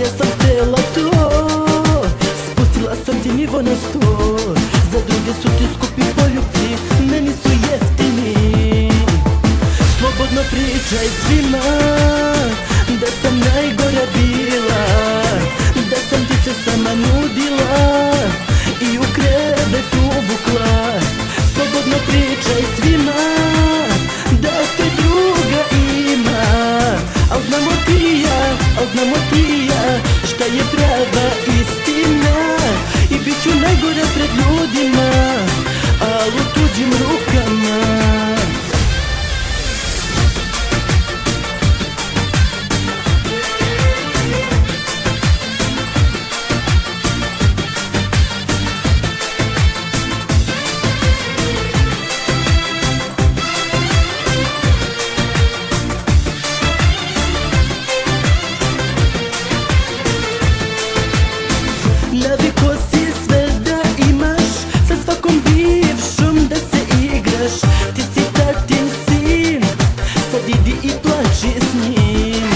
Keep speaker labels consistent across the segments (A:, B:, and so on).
A: ja sam htjela to. Spustila sam ti nivo na sto. Za druge su ti skupi poljubci Meni su jeftini. Slobodno pričaj svima. Prava istina I bit ću najgora pred ljudima Al u tuđim rukama Naviko si sve da imaš Sa svakom bivšom da se igraš. Ti si tatin sin Sad idi i plači s njim.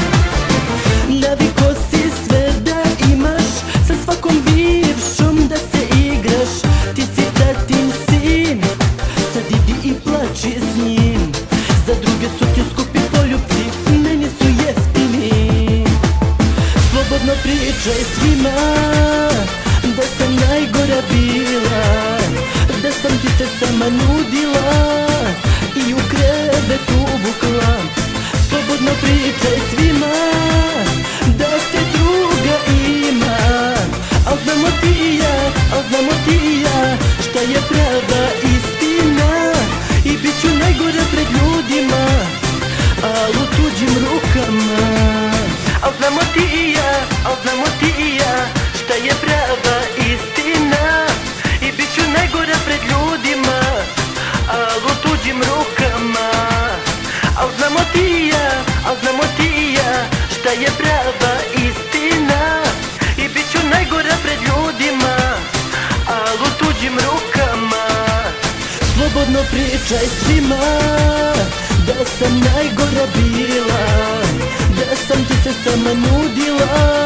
A: Naviko si sve da imaš Sa svakom bivšom da se igraš. Ti si tatin sin Sad idi i plači s njim. Za druge su ti skupi poljubci Meni su jeftini. Slobodno pričaj svima Slobodno pričaj Šta je prava istina I bit ću najgora pred ljudima Al u tuđim rukama. Slobodno pričaj svima Da sam najgora bila Da sam ti se sama nudila